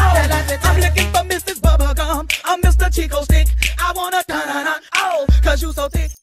Oh. I'm looking for Chico Stick. I wanna da da da, oh, cause you so thick.